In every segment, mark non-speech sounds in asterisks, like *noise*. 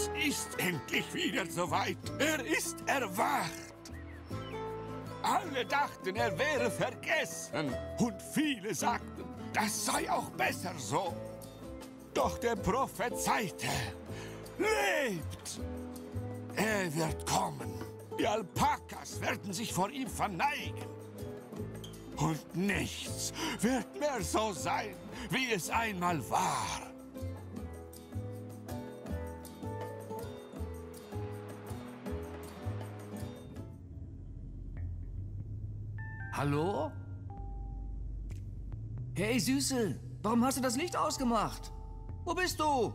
Es ist endlich wieder soweit. Er ist erwacht. Alle dachten, er wäre vergessen. Und viele sagten, das sei auch besser so. Doch der prophezeite, lebt. Er wird kommen. Die Alpakas werden sich vor ihm verneigen. Und nichts wird mehr so sein, wie es einmal war. Hallo? Hey, Süße, warum hast du das Licht ausgemacht? Wo bist du?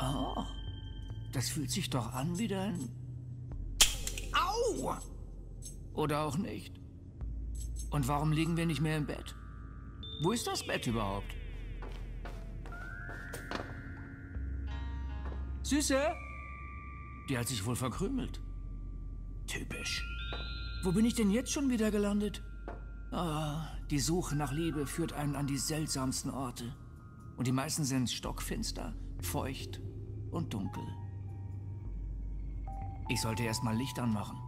Oh, das fühlt sich doch an wie dein... Au! Oder auch nicht. Und warum liegen wir nicht mehr im Bett? Wo ist das Bett überhaupt? Süße? Die hat sich wohl verkrümelt. Typisch. Wo bin ich denn jetzt schon wieder gelandet? Ah, die Suche nach Liebe führt einen an die seltsamsten Orte. Und die meisten sind stockfinster, feucht und dunkel. Ich sollte erst mal Licht anmachen.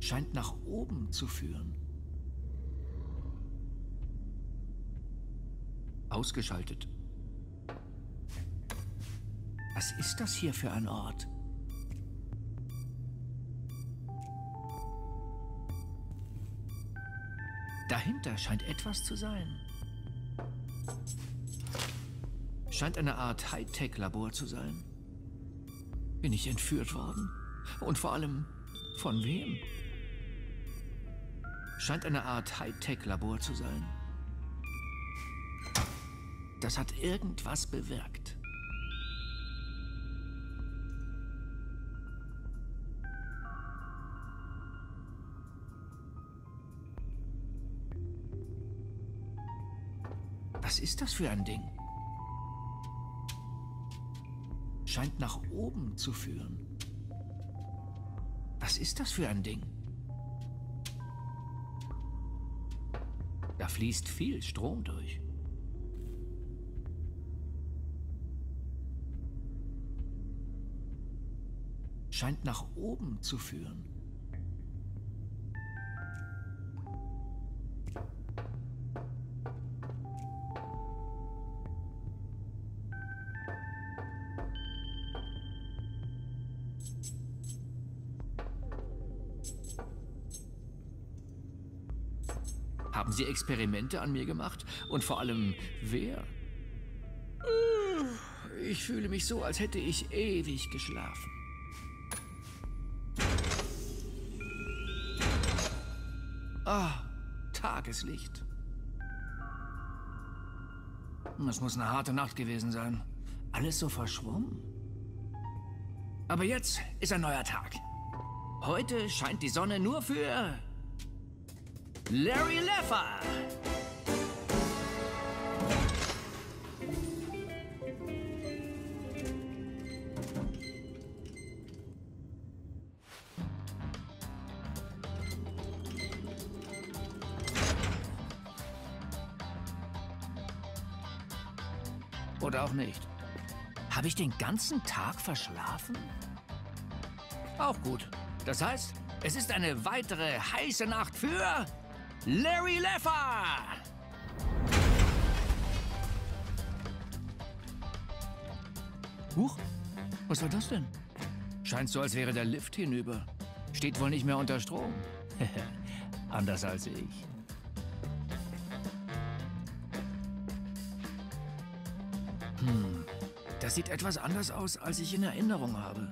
Scheint nach oben zu führen. Ausgeschaltet. Was ist das hier für ein Ort? Dahinter scheint etwas zu sein. Scheint eine Art Hightech-Labor zu sein. Bin ich entführt worden? Und vor allem, von wem? Scheint eine Art Hightech-Labor zu sein. Das hat irgendwas bewirkt. Was ist das für ein Ding? Scheint nach oben zu führen. Was ist das für ein Ding? Da fließt viel Strom durch. Scheint nach oben zu führen. Haben Sie Experimente an mir gemacht? Und vor allem, wer? Ich fühle mich so, als hätte ich ewig geschlafen. Ah, Tageslicht. Es muss eine harte Nacht gewesen sein. Alles so verschwommen. Aber jetzt ist ein neuer Tag. Heute scheint die Sonne nur für Larry Leffer. Ich den ganzen Tag verschlafen? Auch gut. Das heißt, es ist eine weitere heiße Nacht für Larry Leffer! Huch, was war das denn? Scheint so, als wäre der Lift hinüber. Steht wohl nicht mehr unter Strom. *laughs* Anders als ich. Das sieht etwas anders aus, als ich in Erinnerung habe.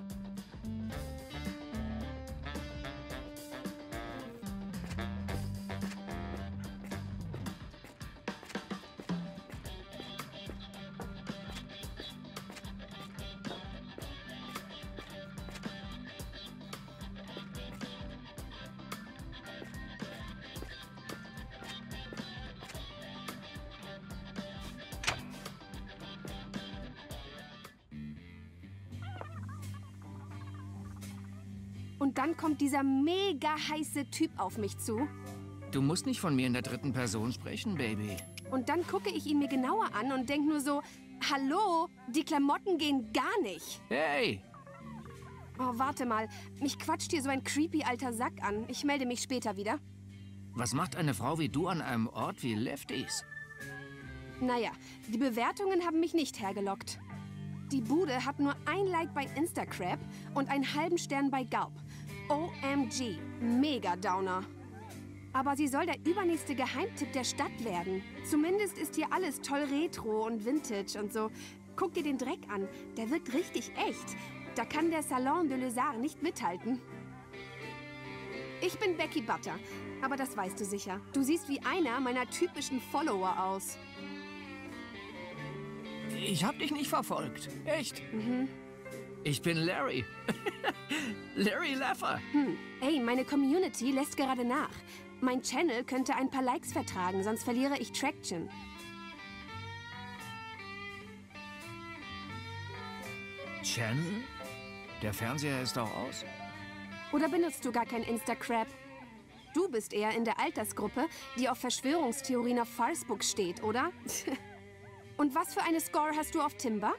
Dieser mega heiße Typ auf mich zu. Du musst nicht von mir in der dritten Person sprechen, Baby. Und dann gucke ich ihn mir genauer an und denke nur so, hallo, die Klamotten gehen gar nicht. Hey! Oh, warte mal, mich quatscht hier so ein creepy alter Sack an. Ich melde mich später wieder. Was macht eine Frau wie du an einem Ort wie Lefties? Naja, die Bewertungen haben mich nicht hergelockt. Die Bude hat nur ein Like bei Instacrap und einen halben Stern bei Galp. OMG, mega Downer. Aber sie soll der übernächste Geheimtipp der Stadt werden. Zumindest ist hier alles toll retro und vintage und so. Guck dir den Dreck an, der wirkt richtig echt. Da kann der Salon de Lézard nicht mithalten. Ich bin Becky Butter, aber das weißt du sicher. Du siehst wie einer meiner typischen Follower aus. Ich hab dich nicht verfolgt. Echt? Mhm. Ich bin Larry. *laughs* Larry Laffer. Hm. Ey, meine Community lässt gerade nach. Mein Channel könnte ein paar Likes vertragen, sonst verliere ich Traction. Channel? Der Fernseher ist auch aus. Oder benutzt du gar kein Instacrap? Du bist eher in der Altersgruppe, die auf Verschwörungstheorien auf Facebook steht, oder? *laughs* Und was für eine Score hast du auf Timber?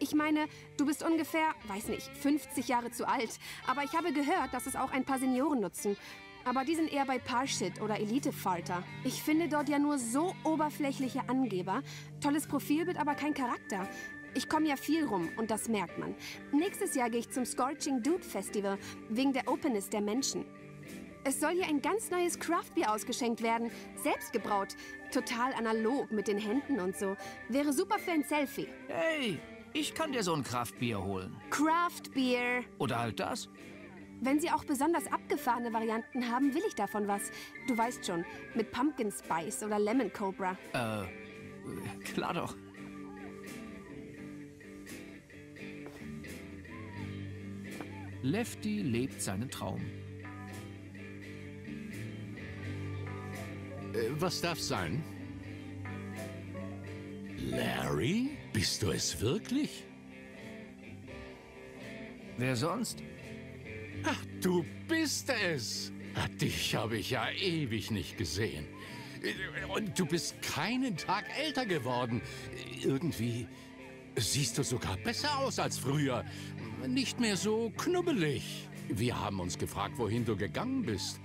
Ich meine, du bist ungefähr, weiß nicht, 50 Jahre zu alt. Aber ich habe gehört, dass es auch ein paar Senioren nutzen. Aber die sind eher bei Parshit oder Elite-Falter. Ich finde dort ja nur so oberflächliche Angeber. Tolles Profilbild, aber kein Charakter. Ich komme ja viel rum und das merkt man. Nächstes Jahr gehe ich zum Scorching Dude Festival wegen der Openness der Menschen. Es soll hier ein ganz neues Craftbier ausgeschenkt werden. Selbst gebraut. Total analog mit den Händen und so. Wäre super für ein Selfie. Hey, ich kann dir so ein Kraftbier holen. Craftbier. Oder halt das. Wenn sie auch besonders abgefahrene Varianten haben, will ich davon was. Du weißt schon, mit Pumpkin Spice oder Lemon Cobra. Äh, klar doch. Lefty lebt seinen Traum. Äh, was darf sein? Larry? Bist du es wirklich? Wer sonst? Ach, du bist es. Ach, dich habe ich ja ewig nicht gesehen. Und du bist keinen Tag älter geworden. Irgendwie siehst du sogar besser aus als früher. Nicht mehr so knubbelig. Wir haben uns gefragt, wohin du gegangen bist.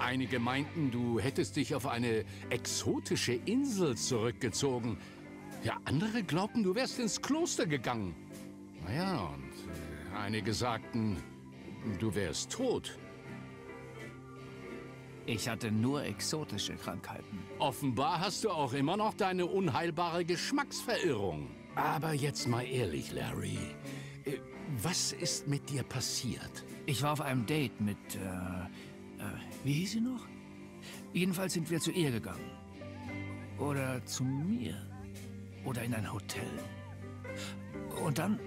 Einige meinten, du hättest dich auf eine exotische Insel zurückgezogen. Ja, andere glaubten, du wärst ins Kloster gegangen. Naja, und äh, einige sagten, du wärst tot. Ich hatte nur exotische Krankheiten. Offenbar hast du auch immer noch deine unheilbare Geschmacksverirrung. Aber jetzt mal ehrlich, Larry. Äh, was ist mit dir passiert? Ich war auf einem Date mit, äh, äh, wie hieß sie noch? Jedenfalls sind wir zu ihr gegangen. Oder zu mir. Oder in ein Hotel. Und dann...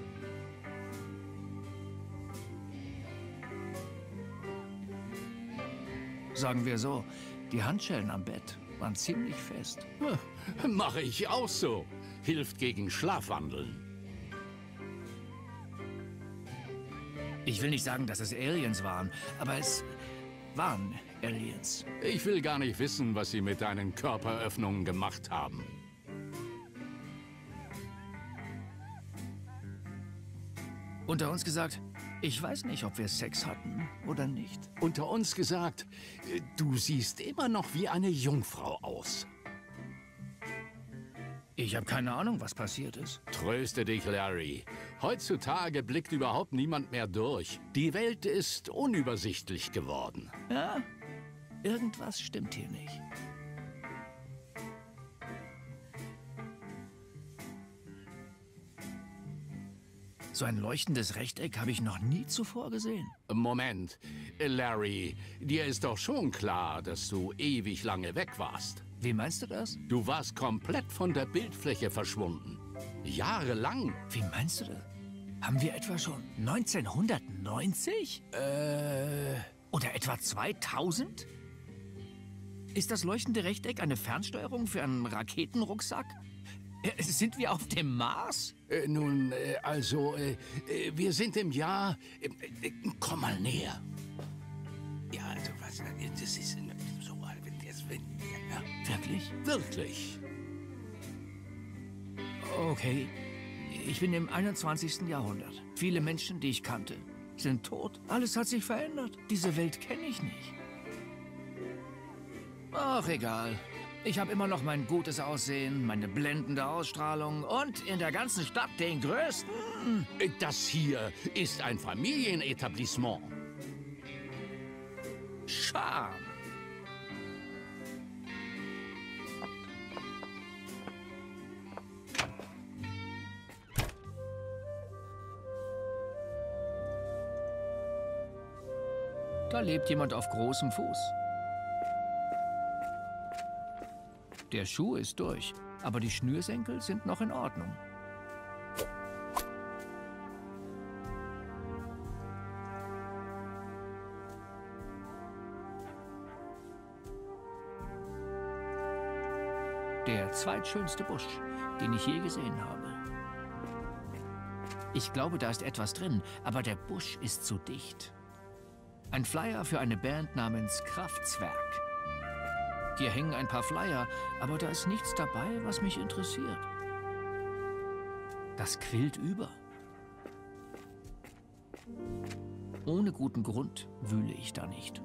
Sagen wir so, die Handschellen am Bett waren ziemlich fest. *laughs* Mache ich auch so. Hilft gegen Schlafwandeln. Ich will nicht sagen, dass es Aliens waren, aber es waren Aliens. Ich will gar nicht wissen, was sie mit deinen Körperöffnungen gemacht haben. Unter uns gesagt, ich weiß nicht, ob wir Sex hatten oder nicht. Unter uns gesagt, äh, du siehst immer noch wie eine Jungfrau aus. Ich habe keine Ahnung, was passiert ist. Tröste dich, Larry. Heutzutage blickt überhaupt niemand mehr durch. Die Welt ist unübersichtlich geworden. Ja, irgendwas stimmt hier nicht. So ein leuchtendes Rechteck habe ich noch nie zuvor gesehen. Moment, Larry, dir ist doch schon klar, dass du ewig lange weg warst. Wie meinst du das? Du warst komplett von der Bildfläche verschwunden. Jahrelang. Wie meinst du das? Haben wir etwa schon 1990? Äh. Oder etwa 2000? Ist das leuchtende Rechteck eine Fernsteuerung für einen Raketenrucksack? Äh, sind wir auf dem Mars? Äh, nun, äh, also, äh, äh, wir sind im Jahr. Äh, komm mal näher. Ja, also was, das ist so, wenn ja. Wirklich? Wirklich. Okay. Ich bin im 21. Jahrhundert. Viele Menschen, die ich kannte, sind tot. Alles hat sich verändert. Diese Welt kenne ich nicht. Ach, egal. Ich habe immer noch mein gutes Aussehen, meine blendende Ausstrahlung und in der ganzen Stadt den größten... Das hier ist ein Familienetablissement. Charme. Da lebt jemand auf großem Fuß. Der Schuh ist durch, aber die Schnürsenkel sind noch in Ordnung. Der zweitschönste Busch, den ich je gesehen habe. Ich glaube, da ist etwas drin, aber der Busch ist zu dicht. Ein Flyer für eine Band namens Kraftzwerg. Hier hängen ein paar Flyer, aber da ist nichts dabei, was mich interessiert. Das quillt über. Ohne guten Grund wühle ich da nicht.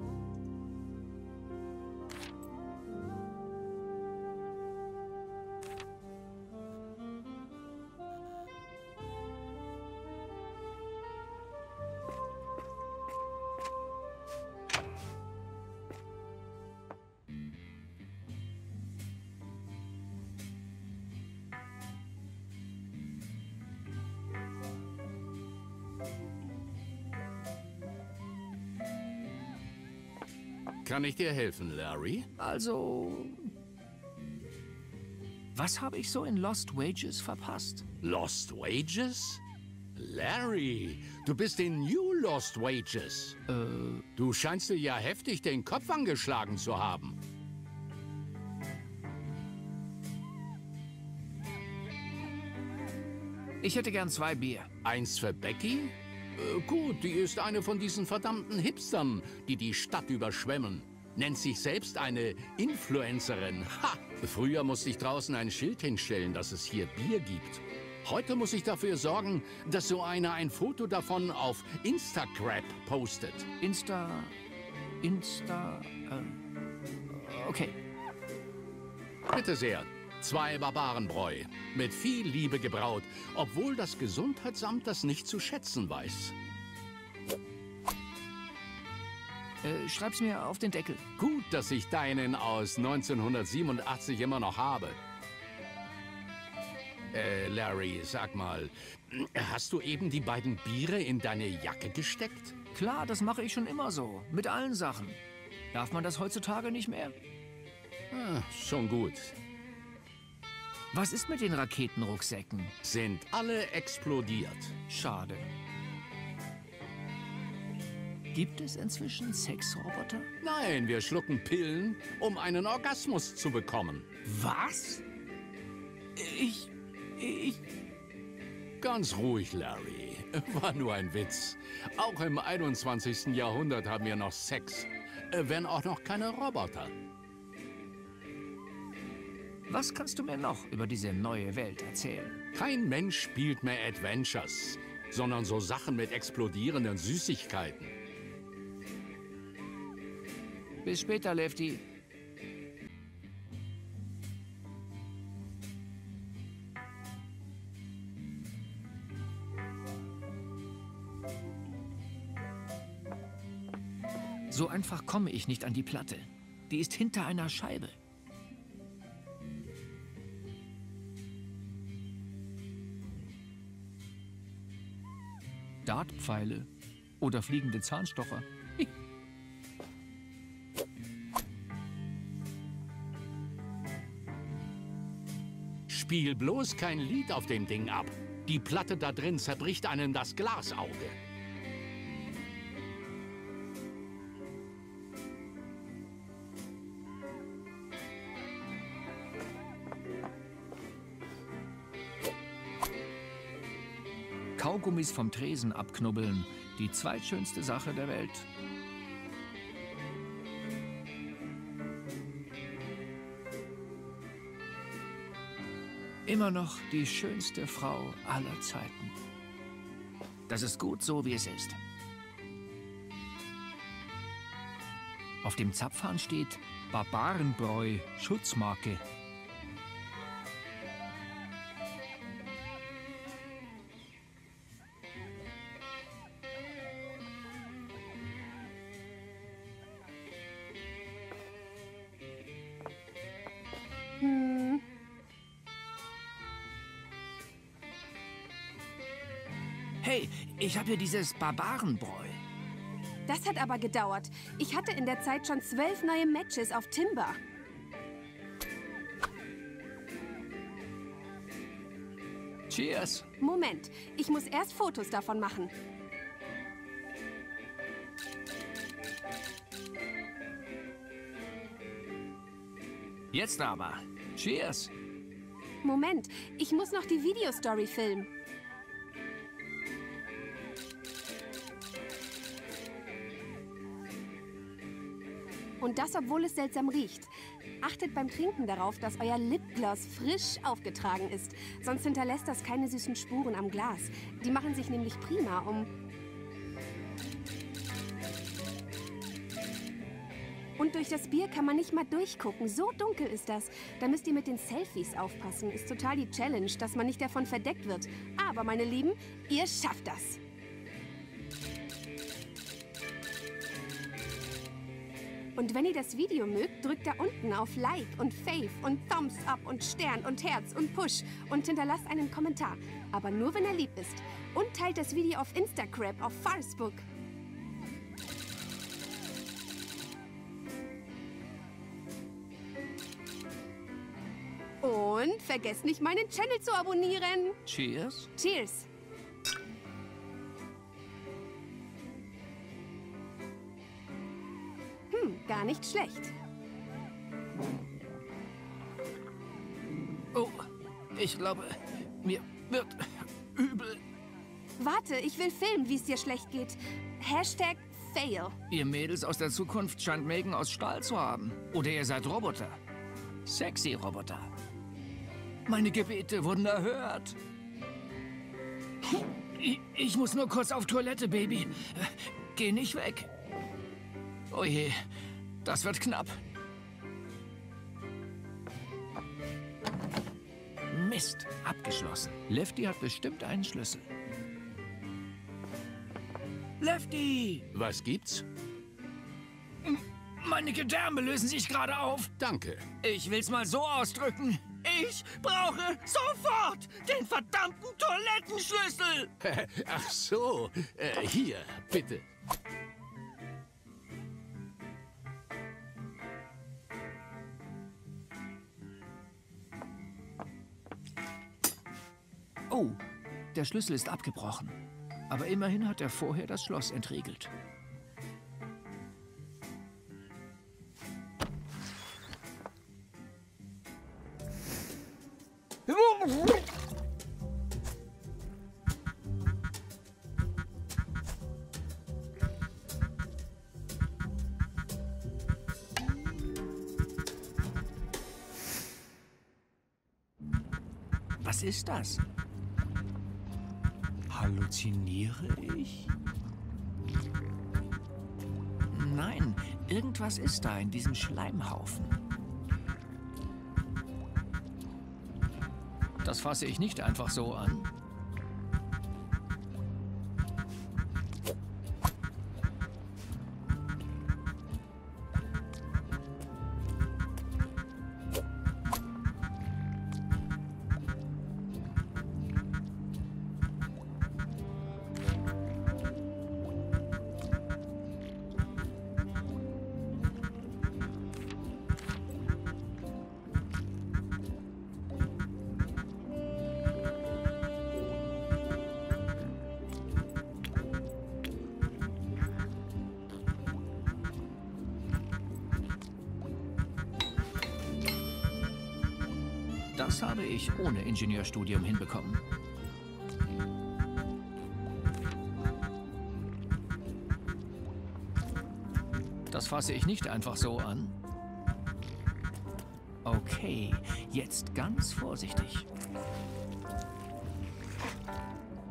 Kann ich dir helfen, Larry? Also... Was habe ich so in Lost Wages verpasst? Lost Wages? Larry, du bist in New Lost Wages. Äh, Du scheinst dir ja heftig den Kopf angeschlagen zu haben. ich hätte gern zwei Bier. Eins für Becky? Äh, gut, die ist eine von diesen verdammten Hipstern, die die Stadt überschwemmen. Nennt sich selbst eine Influencerin. Ha! Früher musste ich draußen ein Schild hinstellen, dass es hier Bier gibt. Heute muss ich dafür sorgen, dass so einer ein Foto davon auf Instagram postet. Insta... Insta... Äh, okay. Bitte sehr. Zwei Barbarenbräu. Mit viel Liebe gebraut, obwohl das Gesundheitsamt das nicht zu schätzen weiß. Äh, schreib's mir auf den Deckel. Gut, dass ich deinen aus 1987 immer noch habe. Äh, Larry, sag mal, hast du eben die beiden Biere in deine Jacke gesteckt? Klar, das mache ich schon immer so. Mit allen Sachen. Darf man das heutzutage nicht mehr? Ah, schon gut. Was ist mit den Raketenrucksäcken? Sind alle explodiert. Schade. Gibt es inzwischen Sexroboter? Nein, wir schlucken Pillen, um einen Orgasmus zu bekommen. Was? Ich. Ich. Ganz ruhig, Larry. War nur ein Witz. Auch im 21. Jahrhundert haben wir noch Sex. Äh, Wenn auch noch keine Roboter. Was kannst du mir noch über diese neue Welt erzählen? Kein Mensch spielt mehr Adventures, sondern so Sachen mit explodierenden Süßigkeiten. Bis später, Lefty. So einfach komme ich nicht an die Platte. Die ist hinter einer Scheibe. Dartpfeile oder fliegende Zahnstocher. Spiel bloß kein Lied auf dem Ding ab. Die Platte da drin zerbricht einem das Glasauge. Gummis vom Tresen abknubbeln. Die zweitschönste Sache der Welt. Immer noch die schönste Frau aller Zeiten. Das ist gut so, wie es ist. Auf dem Zapfhahn steht Barbarenbräu, Schutzmarke ich habe hier dieses Barbarenbräu. Das hat aber gedauert. Ich hatte in der Zeit schon zwölf neue Matches auf Timber. Cheers. Moment, ich muss erst Fotos davon machen. Jetzt aber. Cheers. Moment, ich muss noch die Videostory filmen. Und das, obwohl es seltsam riecht. Achtet beim Trinken darauf, dass euer Lipgloss frisch aufgetragen ist. Sonst hinterlässt das keine süßen Spuren am Glas. Die machen sich nämlich prima, um... Und durch das Bier kann man nicht mal durchgucken. So dunkel ist das. Da müsst ihr mit den Selfies aufpassen. Ist total die Challenge, dass man nicht davon verdeckt wird. Aber, meine Lieben, ihr schafft das. Und wenn ihr das Video mögt, drückt da unten auf Like und Fave und Thumbs up und Stern und Herz und Push und hinterlasst einen Kommentar. Aber nur, wenn er lieb ist. Und teilt das Video auf Instagram, auf Facebook. Und vergesst nicht, meinen Channel zu abonnieren. Cheers. Cheers. Gar nicht schlecht. Oh, ich glaube, mir wird übel. Warte, ich will filmen, wie es dir schlecht geht. Hashtag Fail. Ihr Mädels aus der Zukunft scheint Mägen aus Stahl zu haben. Oder ihr seid Roboter. Sexy Roboter. Meine Gebete wurden erhört. Ich, ich muss nur kurz auf Toilette, Baby. Geh nicht weg. Oh je, das wird knapp. Mist, abgeschlossen. Lefty hat bestimmt einen Schlüssel. Lefty! Was gibt's? Meine Gedärme lösen sich gerade auf. Danke. Ich will's mal so ausdrücken. Ich brauche sofort den verdammten Toilettenschlüssel. *laughs* Ach so. Äh, hier, bitte. Oh, der Schlüssel ist abgebrochen. Aber immerhin hat er vorher das Schloss entriegelt. Was ist das? Halluziniere ich? Nein, irgendwas ist da in diesem Schleimhaufen. Das fasse ich nicht einfach so an. Das habe ich ohne Ingenieurstudium hinbekommen. Das fasse ich nicht einfach so an. Okay, jetzt ganz vorsichtig.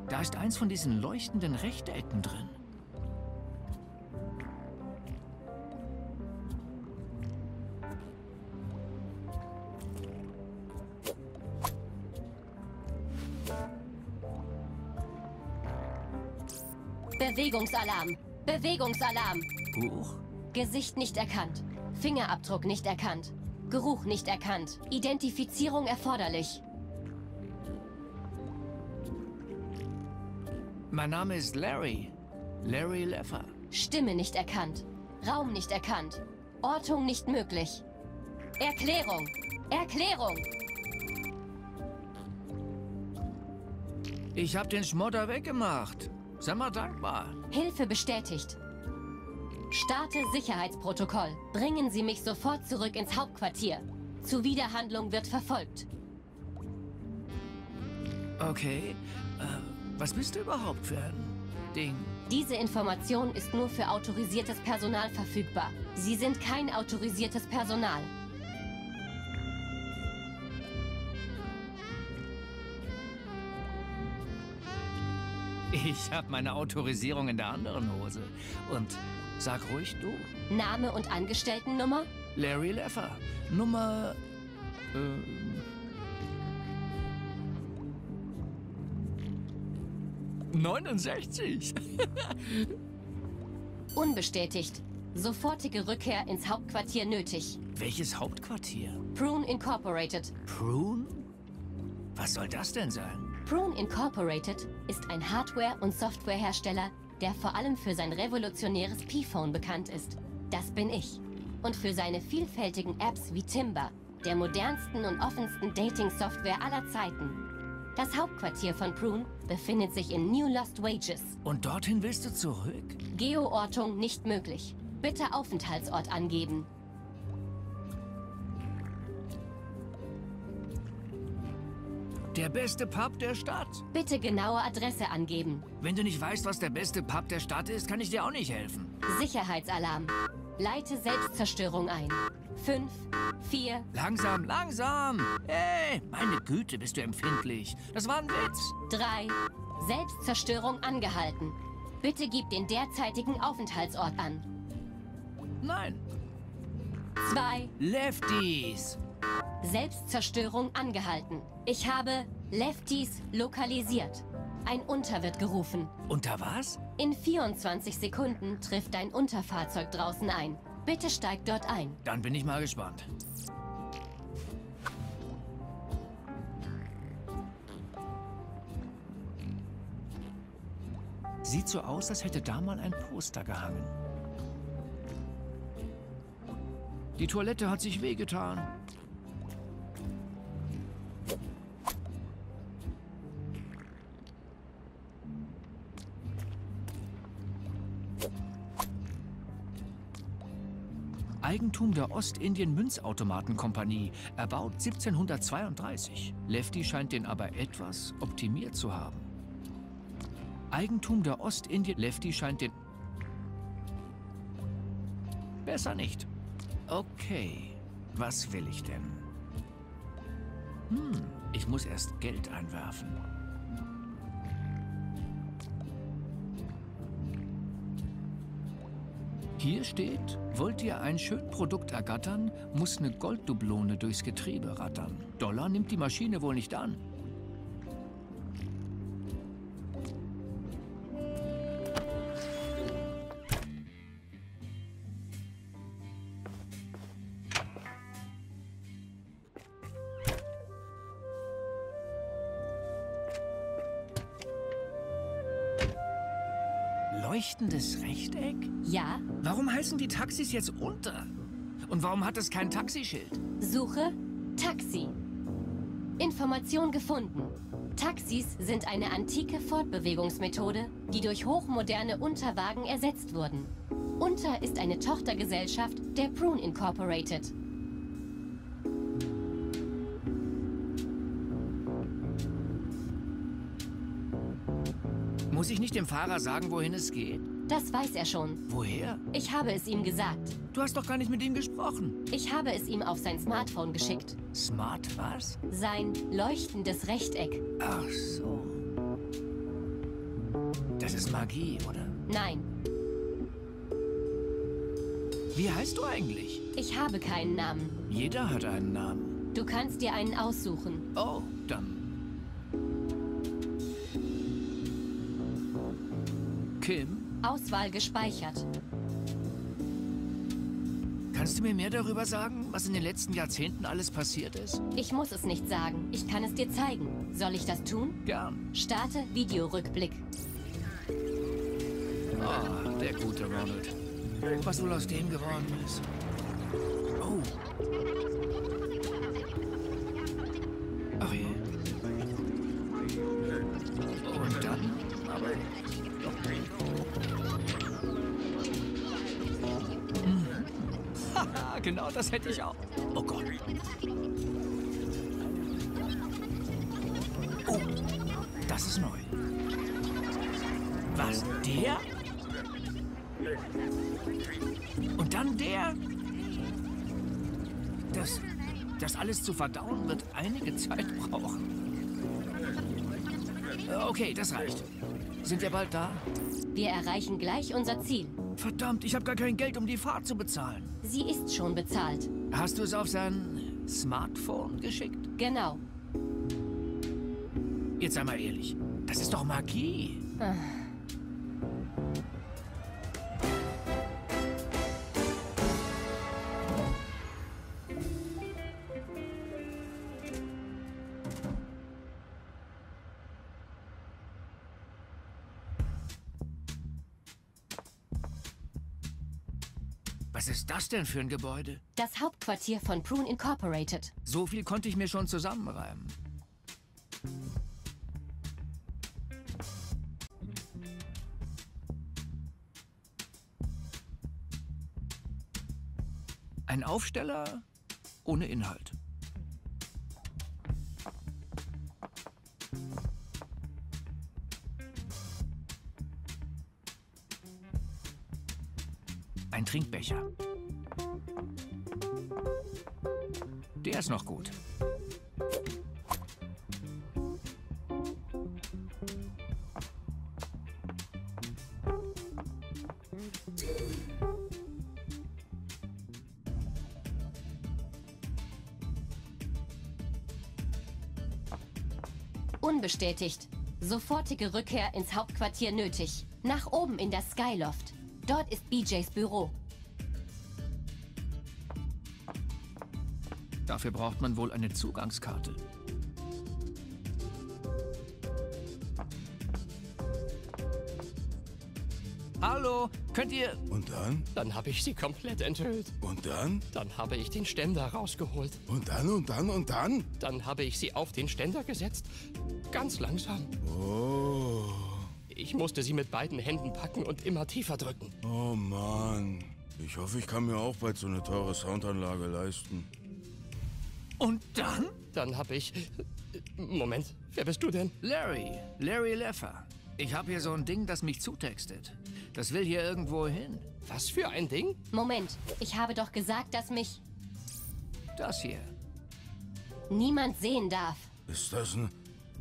Da ist eins von diesen leuchtenden Rechtecken drin. Bewegungsalarm! Bewegungsalarm! Huch. Gesicht nicht erkannt. Fingerabdruck nicht erkannt. Geruch nicht erkannt. Identifizierung erforderlich. Mein Name ist Larry. Larry Leffer. Stimme nicht erkannt. Raum nicht erkannt. Ortung nicht möglich. Erklärung! Erklärung! Ich hab den Schmodder weggemacht. Sei mal dankbar. Hilfe bestätigt. Starte Sicherheitsprotokoll. Bringen Sie mich sofort zurück ins Hauptquartier. Zuwiderhandlung wird verfolgt. Okay. Äh, was bist du überhaupt für ein Ding? Diese Information ist nur für autorisiertes Personal verfügbar. Sie sind kein autorisiertes Personal. Ich habe meine Autorisierung in der anderen Hose. Und sag ruhig du. Name und Angestelltennummer? Larry Leffer. Nummer. Äh, Neunundsechzig. *laughs* Unbestätigt. Sofortige Rückkehr ins Hauptquartier nötig. Welches Hauptquartier? Prune Incorporated. Prune? Was soll das denn sein? Prune Incorporated ist ein Hardware- und Softwarehersteller, der vor allem für sein revolutionäres P-Phone bekannt ist. Das bin ich. Und für seine vielfältigen Apps wie Timber, der modernsten und offensten Dating-Software aller Zeiten. Das Hauptquartier von Prune befindet sich in New Lost Wages. Und dorthin willst du zurück? Geoortung nicht möglich. Bitte Aufenthaltsort angeben. Der beste Pub der Stadt. Bitte genaue Adresse angeben. Wenn du nicht weißt, was der beste Pub der Stadt ist, kann ich dir auch nicht helfen. Sicherheitsalarm. Leite Selbstzerstörung ein. Fünf, vier, Langsam, langsam. Hey, meine Güte, bist du empfindlich. Das war ein Witz. drei. Selbstzerstörung angehalten. Bitte gib den derzeitigen Aufenthaltsort an. Nein. Zwei. Lefties. Selbstzerstörung angehalten. Ich habe Lefties lokalisiert. Ein Unter wird gerufen. Unter was? In 24 Sekunden trifft ein Unterfahrzeug draußen ein. Bitte steig dort ein. Dann bin ich mal gespannt. Sieht so aus, als hätte da mal ein Poster gehangen. Die Toilette hat sich wehgetan. Eigentum der Ostindien Münzautomatenkompanie, erbaut 1732. Lefty scheint den aber etwas optimiert zu haben. Eigentum der Ostindien... Lefty scheint den... Besser nicht. Okay, was will ich denn? Hm, ich muss erst Geld einwerfen. Hier steht, wollt ihr ein schön Produkt ergattern, muss eine Golddublone durchs Getriebe rattern. Dollar nimmt die Maschine wohl nicht an. Leuchtendes Rechteck? Ja, Warum heißen die Taxis jetzt unter? Und warum hat es kein Taxischild? Suche Taxi. Information gefunden. Taxis sind eine antike Fortbewegungsmethode, die durch hochmoderne Unterwagen ersetzt wurden. Unter ist eine Tochtergesellschaft der Prune Incorporated. Muss ich nicht dem Fahrer sagen, wohin es geht? Das weiß er schon. Woher? Ich habe es ihm gesagt. Du hast doch gar nicht mit ihm gesprochen. Ich habe es ihm auf sein Smartphone geschickt. Smart was? Sein leuchtendes Rechteck. Ach so. Das ist Magie, oder? Nein, Wie heißt du eigentlich? ich habe keinen Namen. Jeder hat einen Namen. Du kannst dir einen aussuchen. Oh, Kim, Auswahl gespeichert. kannst du mir mehr darüber sagen, was in den letzten Jahrzehnten alles passiert ist? Ich muss es nicht sagen. Ich kann es dir zeigen. Soll ich das tun? Gern. Starte Videorückblick. Ah, der gute Ronald. Was wohl aus dem geworden ist. Oh. Ach je. Und dann, aber... genau das hätte ich auch. Oh Gott. Oh, das ist neu. Was, der? Und dann der? Das, das alles zu verdauen wird einige Zeit brauchen. Okay, das reicht. Sind wir bald da? Wir erreichen gleich unser Ziel. Verdammt, ich habe gar kein Geld, um die Fahrt zu bezahlen. Sie ist schon bezahlt. Hast du es auf sein Smartphone geschickt? Genau. Jetzt sei mal ehrlich. Das ist doch Magie. Was ist das denn für ein Gebäude? Das Hauptquartier von Prune Incorporated. So viel konnte ich mir schon zusammenreimen. Ein Aufsteller ohne Inhalt. Ist noch gut. Unbestätigt. Sofortige Rückkehr ins Hauptquartier nötig. Nach oben in das Skyloft. Dort ist BJs Büro. Dafür braucht man wohl eine Zugangskarte. Hallo, könnt ihr... Und dann? Dann habe ich sie komplett enthüllt. Und dann? Dann habe ich den Ständer rausgeholt. Und dann und dann und dann? Dann habe ich sie auf den Ständer gesetzt. Ganz langsam. Oh, Ich musste sie mit beiden Händen packen und immer tiefer drücken. oh Mann. Ich hoffe, ich kann mir auch bald so eine teure Soundanlage leisten. Und dann? Dann habe ich... Moment, wer bist du denn? Larry, Larry Leffer. Ich habe hier so ein Ding, das mich zutextet. Das will hier irgendwo hin. Was für ein Ding? Moment, ich habe doch gesagt, dass mich Das hier. niemand sehen darf. Ist das ein...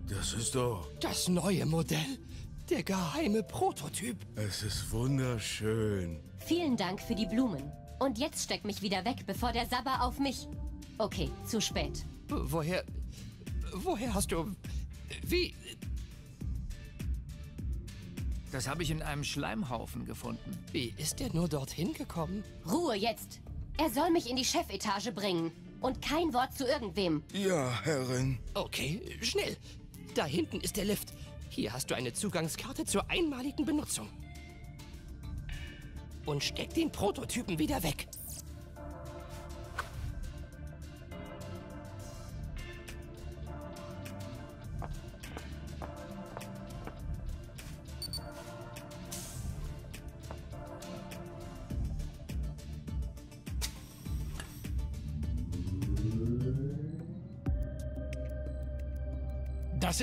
Das ist doch... Das neue Modell. Der geheime Prototyp. Es ist wunderschön. Vielen Dank für die Blumen. Und jetzt steck mich wieder weg, bevor der Sabber auf mich. Okay, zu spät. Woher... Woher hast du... Wie... Das habe ich in einem Schleimhaufen gefunden. Wie ist er nur dorthin gekommen? Ruhe jetzt. Er soll mich in die Chefetage bringen. Und kein Wort zu irgendwem. Ja, Herrin. Okay, schnell. Da hinten ist der Lift. Hier hast du eine Zugangskarte zur einmaligen Benutzung. Und steck den Prototypen wieder weg.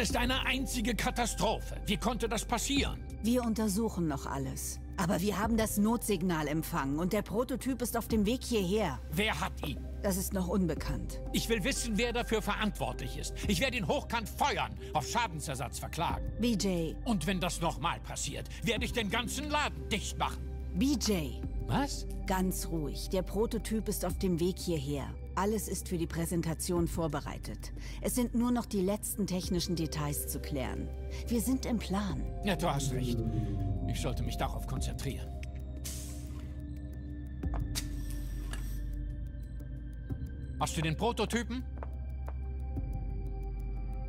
Ist eine einzige Katastrophe. Wie konnte das passieren? Wir untersuchen noch alles. Aber wir haben das Notsignal empfangen und der Prototyp ist auf dem Weg hierher. Wer hat ihn? Das ist noch unbekannt. Ich will wissen, wer dafür verantwortlich ist. Ich werde ihn hochkant feuern, auf Schadensersatz verklagen. BJ, Und wenn das nochmal passiert, werde ich den ganzen Laden dicht machen. BJ, Was? ganz ruhig. Der Prototyp ist auf dem Weg hierher. Alles ist für die Präsentation vorbereitet. Es sind nur noch die letzten technischen Details zu klären. Wir sind im Plan. Ja, du hast recht. Ich sollte mich darauf konzentrieren. Hast du den Prototypen?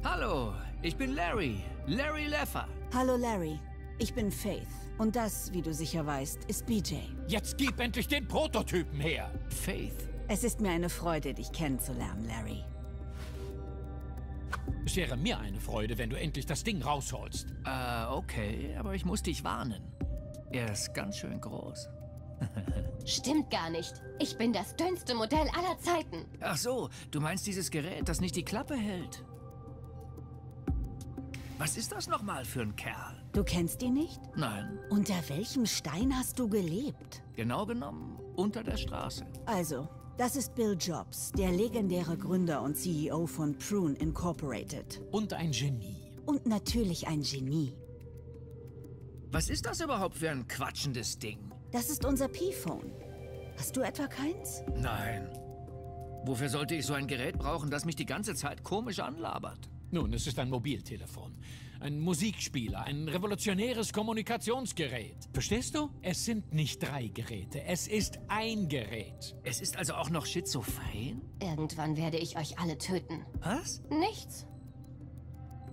Hallo, ich bin Larry. Larry Leffer. Hallo Larry, ich bin Faith. Und das, wie du sicher weißt, ist BJ. Jetzt gib endlich den Prototypen her! Faith. Es ist mir eine Freude, dich kennenzulernen, Larry. Es wäre mir eine Freude, wenn du endlich das Ding rausholst. Äh, okay, aber ich muss dich warnen. Er ist ganz schön groß. *laughs* Stimmt gar nicht. Ich bin das dünnste Modell aller Zeiten. Ach so, du meinst dieses Gerät, das nicht die Klappe hält. Was ist das nochmal für ein Kerl? Du kennst ihn nicht? Nein, Unter welchem Stein hast du gelebt? genau genommen unter der Straße. Also, das ist Bill Jobs, der legendäre Gründer und CEO von Prune Incorporated. Und ein Genie. Und natürlich ein Genie. Was ist das überhaupt für ein quatschendes Ding? Das ist unser P-Phone. Hast du etwa keins? Nein. Wofür sollte ich so ein Gerät brauchen, das mich die ganze Zeit komisch anlabert? Nun, es ist ein Mobiltelefon. Ein Musikspieler, ein revolutionäres Kommunikationsgerät. Verstehst du? Es sind nicht drei Geräte, es ist ein Gerät. Es ist also auch noch schizophren? Irgendwann werde ich euch alle töten. Was? Nichts.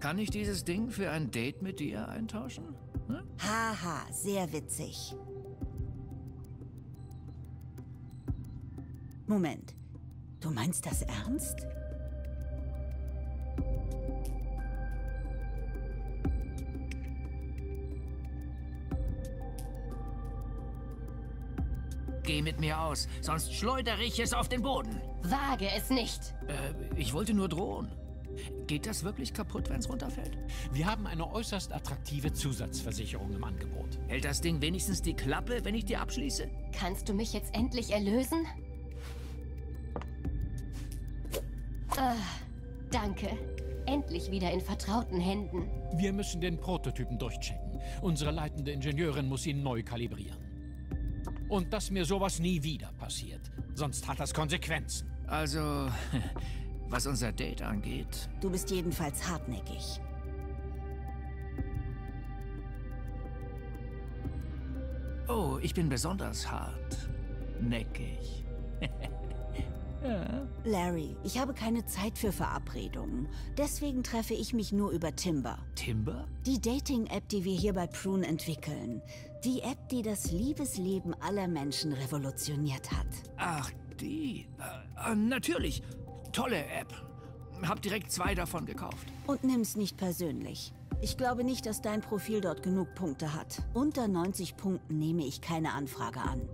Kann ich dieses Ding für ein Date mit dir eintauschen? Hm? Haha, sehr witzig. Moment. Du meinst das ernst? Mit mir aus, sonst schleudere ich es auf den Boden. Wage es nicht. Äh, ich wollte nur drohen. Geht das wirklich kaputt, wenn es runterfällt? Wir haben eine äußerst attraktive Zusatzversicherung im Angebot. Hält das Ding wenigstens die Klappe, wenn ich die abschließe? Kannst du mich jetzt endlich erlösen? Ah, danke. Endlich wieder in vertrauten Händen. Wir müssen den Prototypen durchchecken. Unsere leitende Ingenieurin muss ihn neu kalibrieren. Und dass mir sowas nie wieder passiert. Sonst hat das Konsequenzen. Also, *laughs* was unser Date angeht, Du bist jedenfalls hartnäckig. Oh, ich bin besonders hart. Neckig. *laughs* Larry, ich habe keine Zeit für Verabredungen. Deswegen treffe ich mich nur über Timber. Timber? Die Dating-App, die wir hier bei Prune entwickeln. Die App, die das Liebesleben aller Menschen revolutioniert hat. Ach, die. Äh, äh, natürlich. Tolle App. Hab direkt zwei davon gekauft. Und nimm's nicht persönlich. Ich glaube nicht, dass dein Profil dort genug Punkte hat. Unter 90 Punkten nehme ich keine Anfrage an.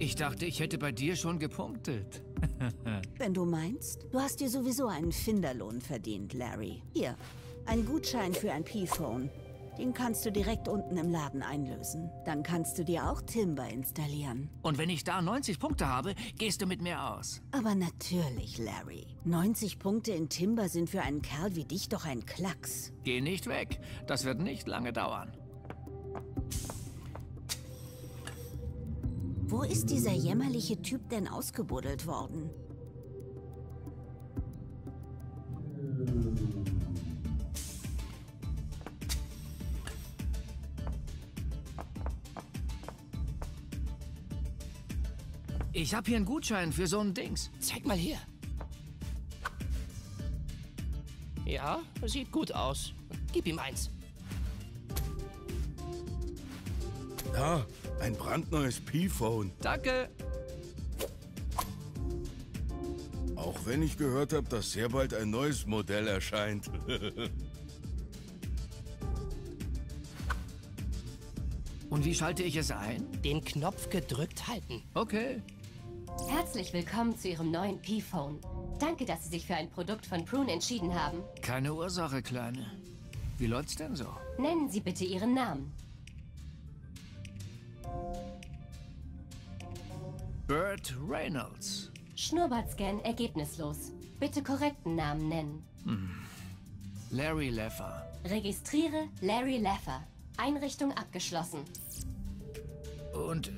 Ich dachte, ich hätte bei dir schon gepunktet. *laughs* Wenn du meinst, du hast dir sowieso einen Finderlohn verdient, Larry. Hier, ein Gutschein für ein P-Phone. Den kannst du direkt unten im Laden einlösen. Dann kannst du dir auch Timber installieren. Und wenn ich da 90 Punkte habe, gehst du mit mir aus. Aber natürlich, Larry. 90 Punkte in Timber sind für einen Kerl wie dich doch ein Klacks. Geh nicht weg. Das wird nicht lange dauern. Wo ist dieser jämmerliche Typ denn ausgebuddelt worden? Ich habe hier einen Gutschein für so ein Dings. Zeig mal her. Ja, sieht gut aus. Gib ihm eins. Da, ein brandneues P-Phone. Danke. Auch wenn ich gehört habe, dass sehr bald ein neues Modell erscheint. *laughs* Und wie schalte ich es ein? Den Knopf gedrückt halten. Okay. Herzlich willkommen zu Ihrem neuen P-Phone. Danke, dass Sie sich für ein Produkt von Prune entschieden haben. Keine Ursache, Kleine. Wie läuft's denn so? Nennen Sie bitte Ihren Namen. Burt Reynolds. Schnurrbartscan ergebnislos. Bitte korrekten Namen nennen. Larry Leffer. Registriere Larry Laffer. Einrichtung abgeschlossen. Und äh,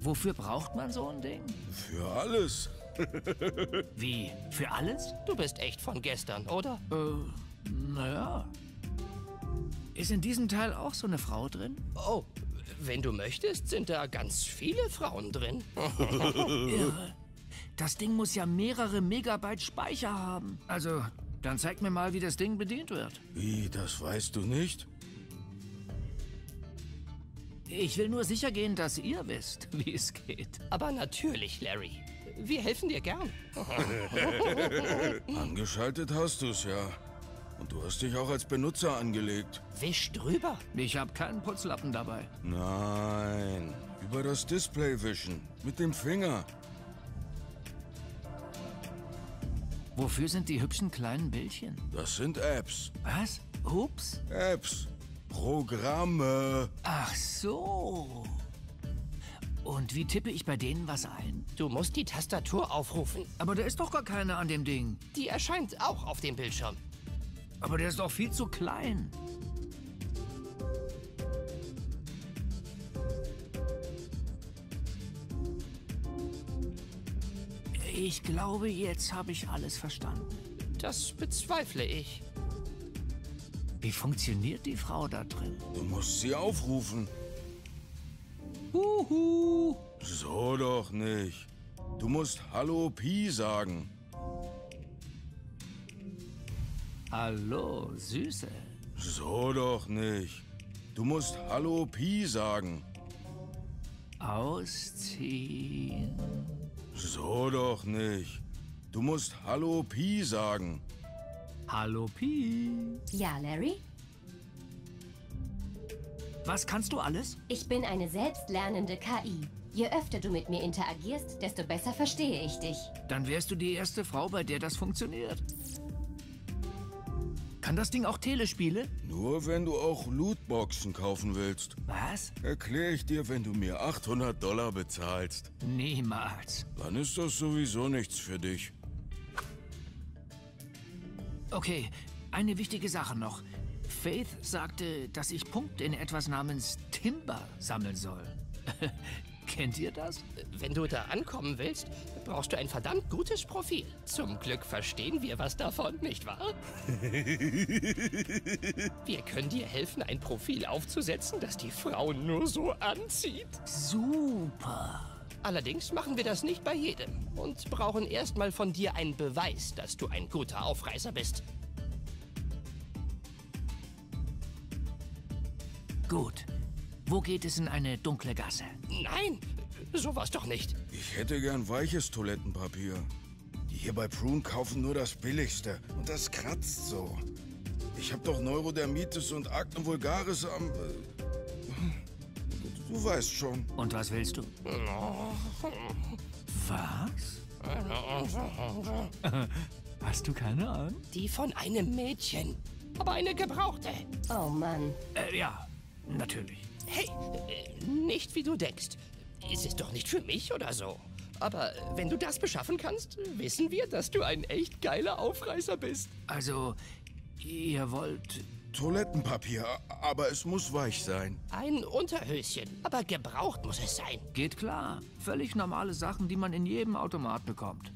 wofür braucht man so ein Ding? Für alles. *laughs* Wie? Für alles? Du bist echt von gestern, oder? Äh, naja. Ist in diesem Teil auch so eine Frau drin? Oh, wenn du möchtest, sind da ganz viele Frauen drin. *laughs* Irre. Das Ding muss ja mehrere Megabyte Speicher haben. Also, dann zeig mir mal, wie das Ding bedient wird. Wie, das weißt du nicht? Ich will nur sicher gehen, dass ihr wisst, *laughs* wie es geht. Aber natürlich, Larry. Wir helfen dir gern. *laughs* Angeschaltet hast du's ja. Und du hast dich auch als Benutzer angelegt. Wisch drüber. Ich habe keinen Putzlappen dabei. Nein, über das Display wischen. Mit dem Finger. Wofür sind die hübschen kleinen Bildchen? Das sind Apps. Was? Ups. Apps. Programme. Ach so. Und wie tippe ich bei denen was ein? Du musst die Tastatur aufrufen. Aber da ist doch gar keine an dem Ding. Die erscheint auch auf dem Bildschirm. Aber der ist doch viel zu klein. Ich glaube, jetzt habe ich alles verstanden. Das bezweifle ich. Wie funktioniert die Frau da drin? Du musst sie aufrufen. Huhu. So doch nicht. Du musst Hallo Pi sagen. Hallo, Süße. So doch nicht. Du musst Hallo Pi sagen. Ausziehen. So doch nicht. Du musst Hallo Pi sagen. Hallo, Pi. Ja, Larry? Was kannst du alles? Ich bin eine selbstlernende KI. Je öfter du mit mir interagierst, desto besser verstehe ich dich. Dann wärst du die erste Frau, bei der das funktioniert. Kann das Ding auch Telespiele? Nur wenn du auch Lootboxen kaufen willst. Was? Erkläre ich dir, wenn du mir 800 Dollar bezahlst. Niemals. Dann ist das sowieso nichts für dich. Okay, eine wichtige Sache noch. Faith sagte, dass ich Punkte in etwas namens Timber sammeln soll. *laughs* Kennt ihr das? Wenn du da ankommen willst, brauchst du ein verdammt gutes Profil. Zum Glück verstehen wir was davon, nicht wahr? *laughs* wir können dir helfen, ein Profil aufzusetzen, das die Frauen nur so anzieht. Super. Allerdings machen wir das nicht bei jedem und brauchen erstmal von dir einen Beweis, dass du ein guter Aufreißer bist. Gut. Wo geht es in eine dunkle Gasse? Nein, sowas doch nicht. Ich hätte gern weiches Toilettenpapier. Die hier bei Prune kaufen nur das billigste. Und das kratzt so. Ich hab doch Neurodermitis und Akne vulgaris am... Äh, du weißt schon. Und was willst du? Was? *laughs* Hast du keine Ahnung? Die von einem Mädchen. Aber eine gebrauchte. Oh Mann. Äh, ja, natürlich. Hey, äh, nicht wie du denkst. Es ist doch nicht für mich oder so. Aber wenn du das beschaffen kannst, wissen wir, dass du ein echt geiler Aufreißer bist. Also, ihr wollt... Toilettenpapier, aber es muss weich sein. Ein Unterhöschen, aber gebraucht muss es sein. Geht klar. Völlig normale Sachen, die man in jedem Automat bekommt.